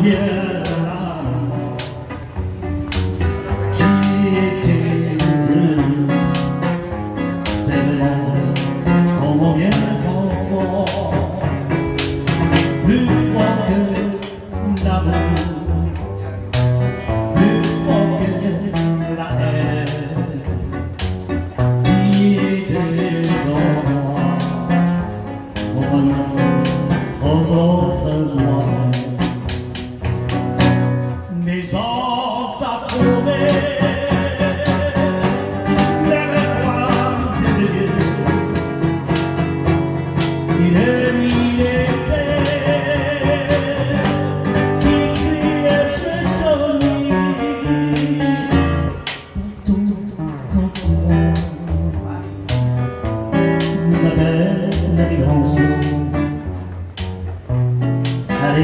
yeah.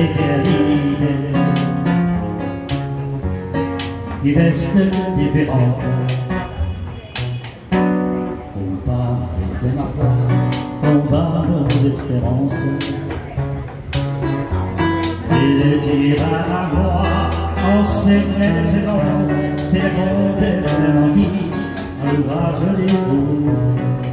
l'éternité Des vestes différentes On parle de ma foi on parle d'espérance. Il dira à moi, En secret les errants C'est la grande de la un ouvrage découvert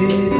Baby.